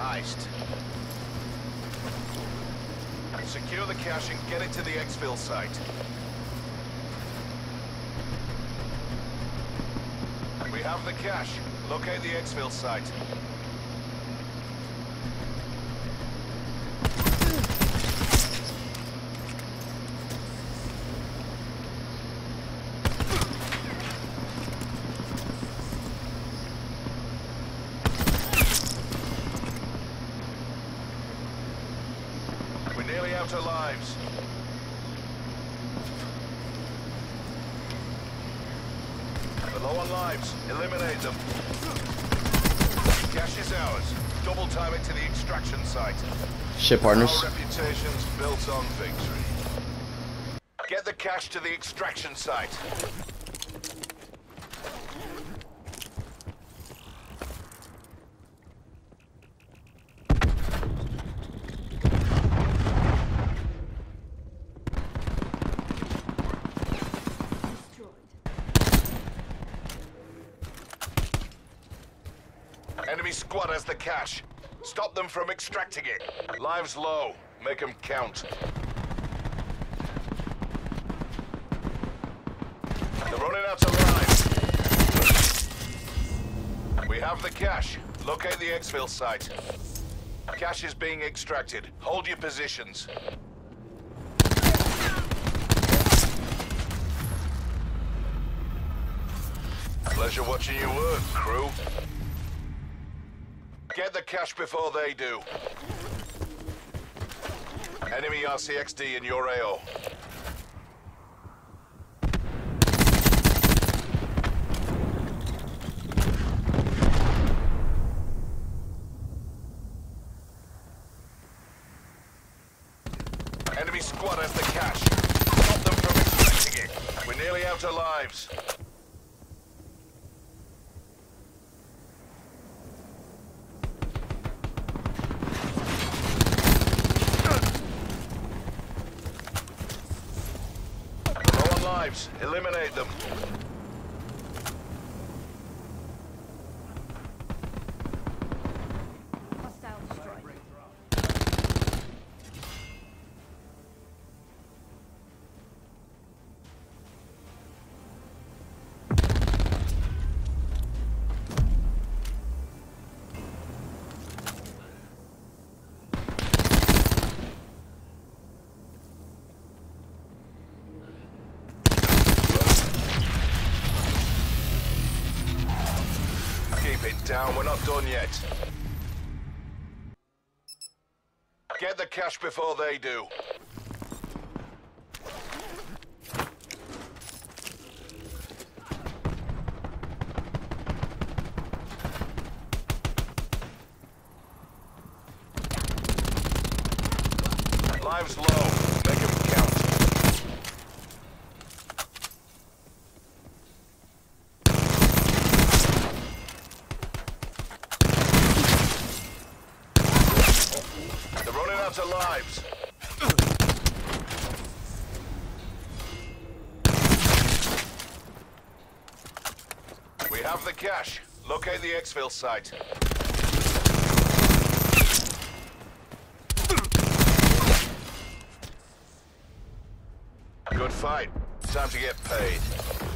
heist. Secure the cash and get it to the exfil site. We have the cash. Locate the exfil site. We're nearly out of lives. We're low on lives. Eliminate them. Cash is ours. Double time it to the extraction site. Shit partners. Our reputation's built on victory. Get the cash to the extraction site. Enemy squad has the cash. Stop them from extracting it. Lives low. Make them count. They're running out of lives. We have the cash. Locate the exfil site. Cash is being extracted. Hold your positions. Pleasure watching you work, crew. Get the cash before they do. Enemy RCXD in your AO. Enemy squad has the cash. Stop them from extracting it. We're nearly out of lives. Low on lives. Eliminate them. Keep it down. We're not done yet. Get the cash before they do. Lives low. Make them count. They're running out lives. We have the cash. Locate the exfil site. Good fight. Time to get paid.